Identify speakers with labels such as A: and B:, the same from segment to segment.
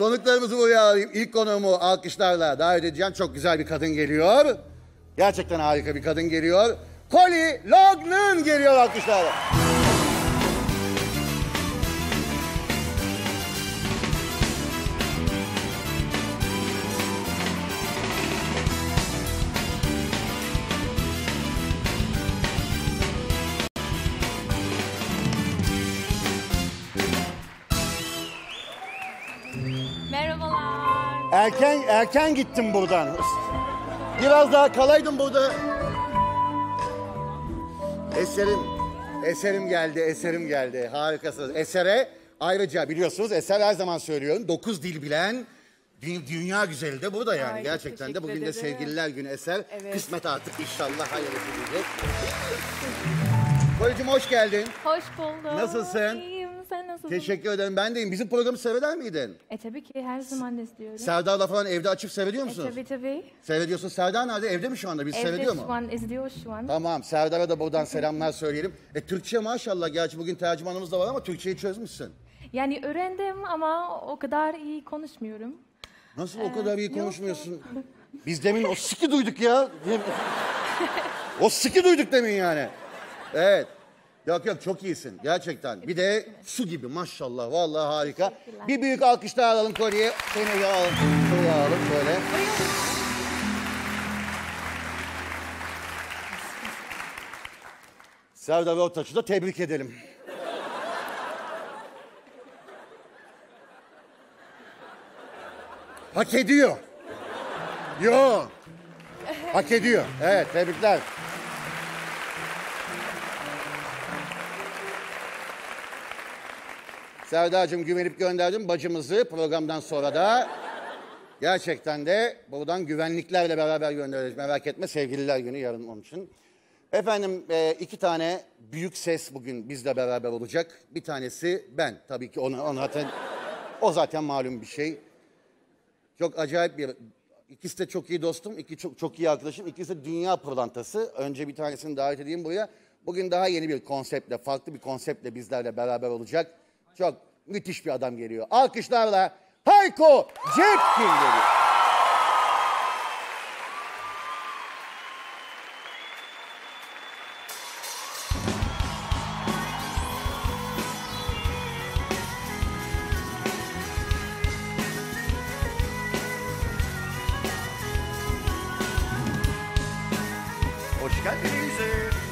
A: Konuklarımızı buraya alayım. İlk konuğumu alkışlarla davet edeceğim. Çok güzel bir kadın geliyor. Gerçekten harika bir kadın geliyor. Collie Loughlin geliyor alkışlarla. Erken erken gittim buradan. Biraz daha kalaydım burada. Eserim, eserim geldi, eserim geldi. Harikasınız. Esere ayrıca biliyorsunuz Eser her zaman söylüyorum. Dokuz dil bilen dü- dünya güzeli de bu da yani.
B: Ay,
A: Gerçekten de
B: teşekkür
A: bugün de
B: ederim.
A: sevgililer günü Eser.
B: Evet.
A: Kısmet artık inşallah hayırlısı diyecek. Koyucum hoş geldin.
B: Hoş buldum.
A: Nasılsın?
B: İyiyim. Sen nasılsın?
A: Teşekkür ederim. Ben deyim. Bizim programı seyreder miydin?
B: E tabii ki her zaman izliyorum.
A: Serdar'la falan evde açıp seyrediyor
B: E
A: musunuz?
B: tabii tabii.
A: Seyrediyorsun. Serdar nerede? Evde mi şu anda? Biz
B: Evde
A: seyrediyor mu?
B: şu an izliyor şu an.
A: Tamam. Serdar'a da buradan selamlar söyleyelim. E Türkçe maşallah. Gerçi bugün tercümanımız da var ama Türkçeyi çözmüşsün.
B: Yani öğrendim ama o kadar iyi konuşmuyorum.
A: Nasıl o kadar iyi konuşmuyorsun? Biz demin o sıkı duyduk ya. o sıkı duyduk demin yani. Evet. Yok yok çok iyisin gerçekten. Bir de su gibi maşallah vallahi harika. Bir büyük alkış daha alalım Kore'ye. Seni alalım. Şuraya alalım şöyle. Serdar Ortaç'ı da tebrik edelim. Hak ediyor. Yo. Hak ediyor. Evet tebrikler. Serdar'cığım güvenip gönderdim bacımızı programdan sonra da gerçekten de buradan güvenliklerle beraber göndereceğiz. Merak etme sevgililer günü yarın onun için. Efendim e, iki tane büyük ses bugün bizle beraber olacak. Bir tanesi ben tabii ki onu, onu zaten, o zaten malum bir şey. Çok acayip bir... İkisi de çok iyi dostum, iki çok, çok iyi arkadaşım. İkisi de dünya pırlantası. Önce bir tanesini davet edeyim buraya. Bugün daha yeni bir konseptle, farklı bir konseptle bizlerle beraber olacak. Çok müthiş bir adam geliyor. Alkışlarla Hayko Cepkin geliyor.
C: Hoş geldiniz.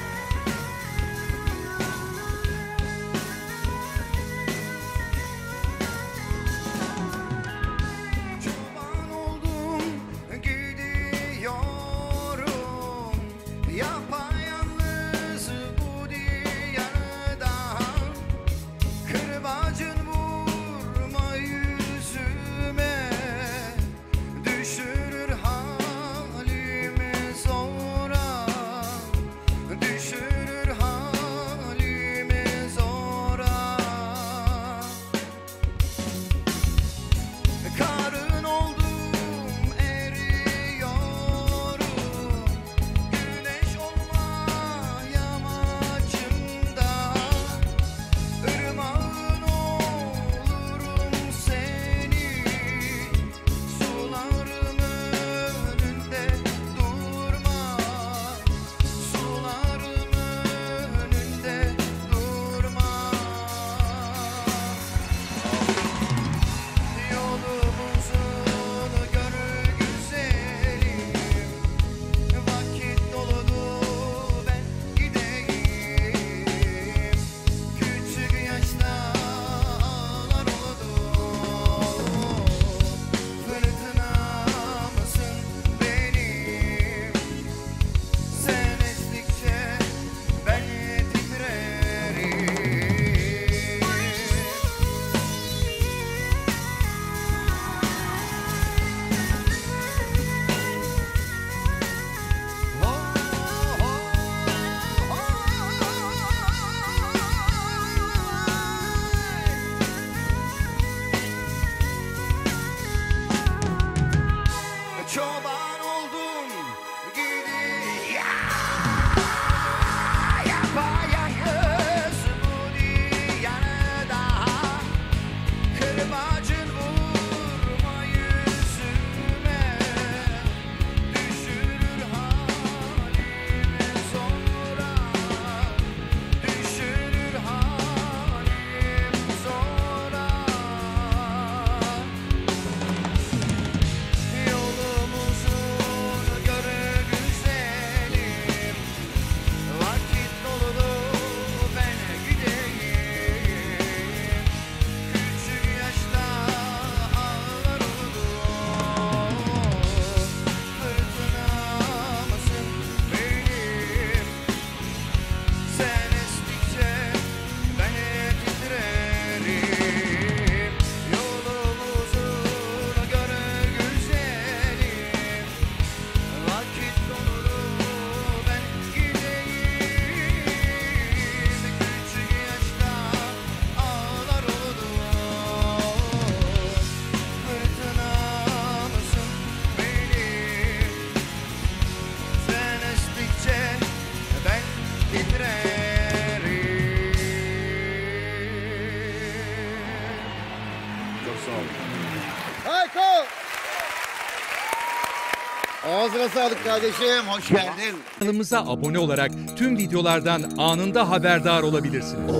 A: Ağzına sağlık kardeşim. Hoş geldin.
D: Kanalımıza abone olarak tüm videolardan anında haberdar olabilirsiniz.